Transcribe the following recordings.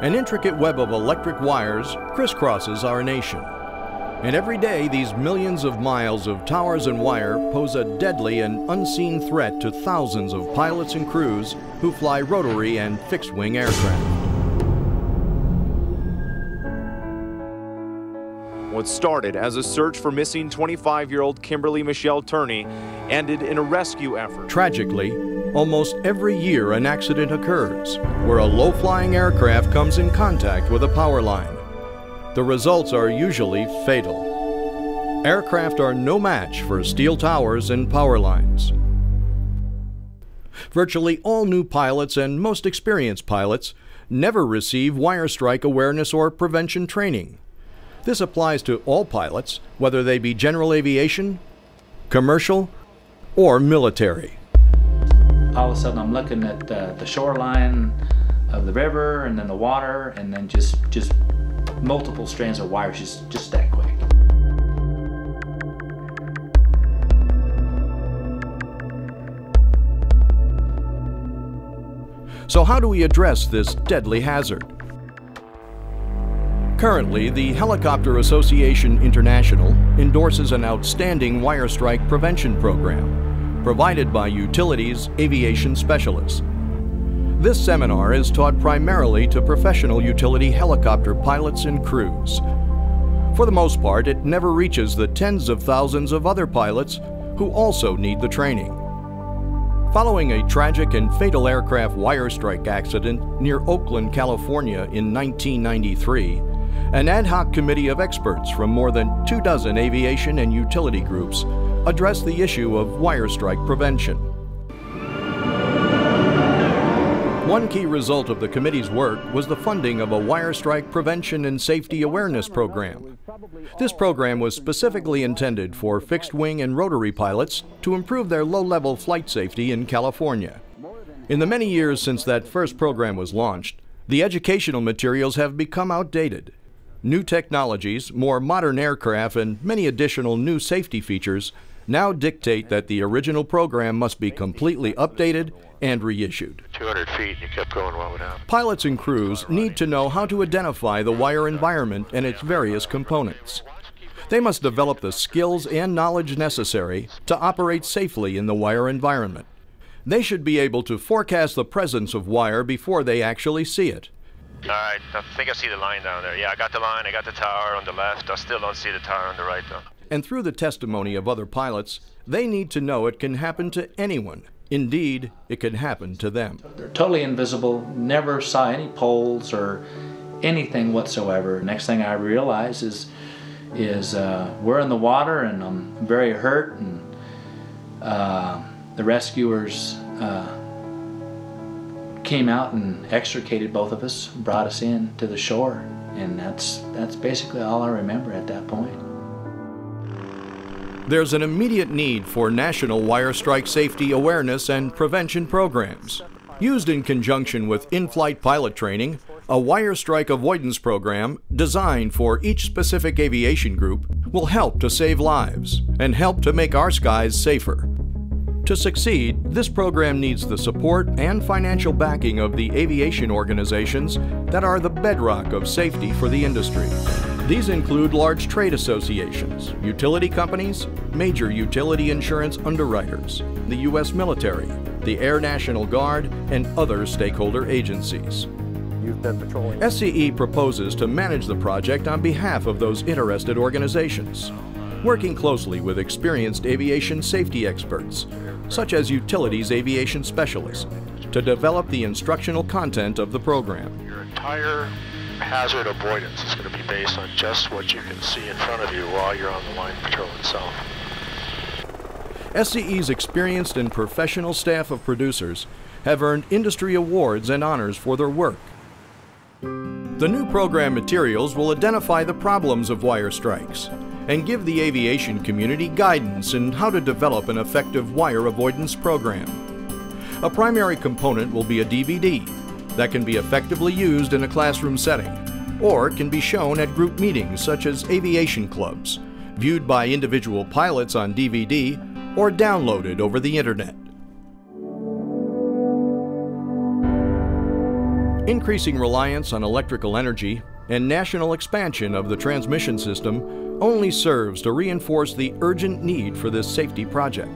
An intricate web of electric wires crisscrosses our nation. And every day, these millions of miles of towers and wire pose a deadly and unseen threat to thousands of pilots and crews who fly rotary and fixed wing aircraft. What started as a search for missing 25 year old Kimberly Michelle Turney ended in a rescue effort. Tragically, almost every year an accident occurs where a low flying aircraft comes in contact with a power line. The results are usually fatal. Aircraft are no match for steel towers and power lines. Virtually all new pilots and most experienced pilots never receive wire strike awareness or prevention training. This applies to all pilots, whether they be general aviation, commercial, or military. All of a sudden, I'm looking at uh, the shoreline of the river, and then the water, and then just just multiple strands of wires just just that quick. So, how do we address this deadly hazard? Currently, the Helicopter Association International endorses an outstanding wire strike prevention program provided by Utilities Aviation Specialists. This seminar is taught primarily to professional utility helicopter pilots and crews. For the most part, it never reaches the tens of thousands of other pilots who also need the training. Following a tragic and fatal aircraft wire strike accident near Oakland, California in 1993, an ad hoc committee of experts from more than two dozen aviation and utility groups addressed the issue of wire strike prevention. One key result of the committee's work was the funding of a wire strike prevention and safety awareness program. This program was specifically intended for fixed wing and rotary pilots to improve their low level flight safety in California. In the many years since that first program was launched, the educational materials have become outdated New technologies, more modern aircraft, and many additional new safety features now dictate that the original program must be completely updated and reissued. 200 feet, you kept going what would happen? Pilots and crews need to know how to identify the wire environment and its various components. They must develop the skills and knowledge necessary to operate safely in the wire environment. They should be able to forecast the presence of wire before they actually see it all right, I think I see the line down there. Yeah, I got the line, I got the tower on the left. I still don't see the tower on the right, though. And through the testimony of other pilots, they need to know it can happen to anyone. Indeed, it can happen to them. They're totally invisible, never saw any poles or anything whatsoever. Next thing I realize is, is uh, we're in the water and I'm very hurt and uh, the rescuers uh, came out and extricated both of us, brought us in to the shore, and that's that's basically all I remember at that point. There's an immediate need for national wire strike safety awareness and prevention programs. Used in conjunction with in-flight pilot training, a wire strike avoidance program designed for each specific aviation group will help to save lives and help to make our skies safer. To succeed, this program needs the support and financial backing of the aviation organizations that are the bedrock of safety for the industry. These include large trade associations, utility companies, major utility insurance underwriters, the U.S. military, the Air National Guard, and other stakeholder agencies. SCE proposes to manage the project on behalf of those interested organizations, working closely with experienced aviation safety experts such as utilities aviation specialists, to develop the instructional content of the program. Hazard avoidance is going to be based on just what you can see in front of you while you're on the line patrol itself. SCE's experienced and professional staff of producers have earned industry awards and honors for their work. The new program materials will identify the problems of wire strikes, and give the aviation community guidance in how to develop an effective wire avoidance program. A primary component will be a DVD that can be effectively used in a classroom setting, or can be shown at group meetings such as aviation clubs, viewed by individual pilots on DVD, or downloaded over the internet. Increasing reliance on electrical energy and national expansion of the transmission system only serves to reinforce the urgent need for this safety project.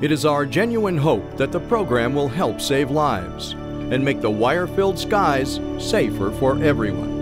It is our genuine hope that the program will help save lives and make the wire-filled skies safer for everyone.